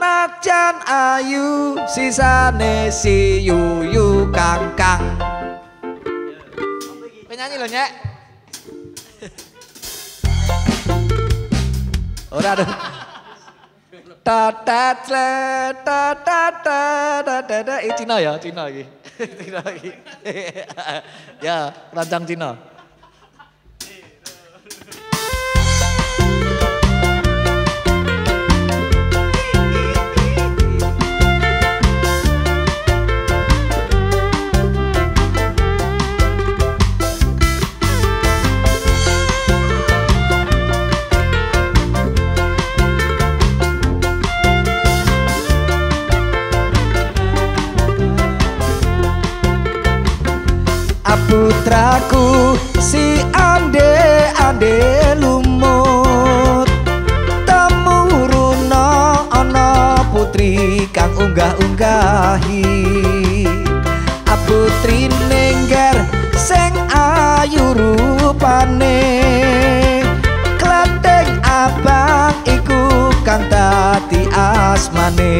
Najan ayu sisane si yuyu kangkang Penyanyi lho nyek. Ora dong ta ta ta ta ta ta ta ta. Ta Cina ya Cina lagi. Cina lagi. Ya rancang Cina putraku si ande ande lumut temuruna ana putri kang unggah-unggahi. Putri nengger sing ayu rupane. Kleteng abang iku kang dadi asmane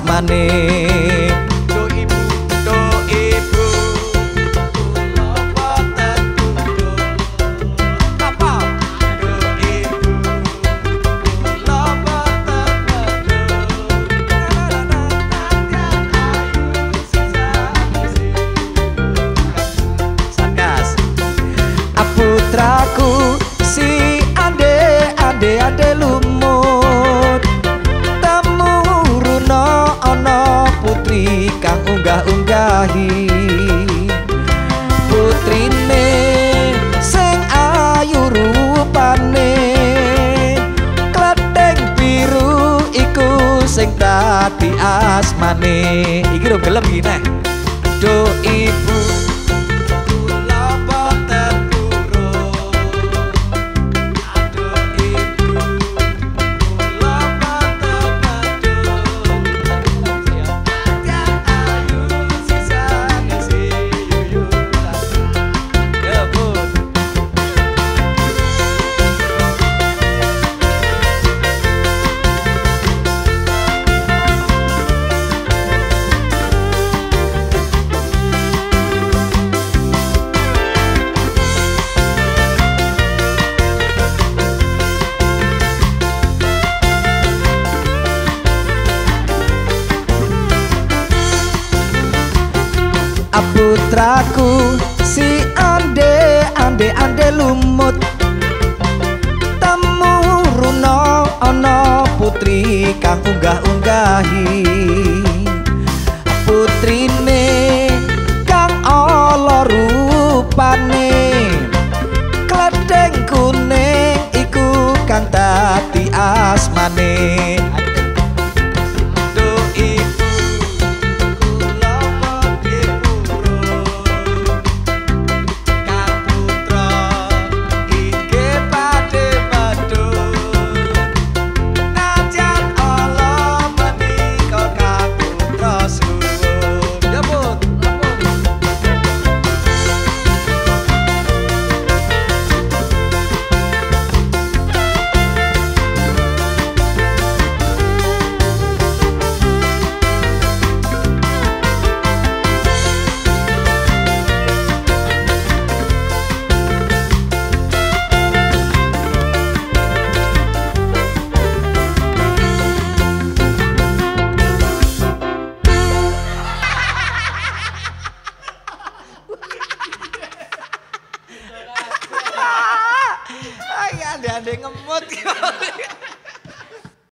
asmane asmane iki lho gelem iki putraku si ande ande ande lumut temuruna ana putri kang unggah-unggahi. Putrine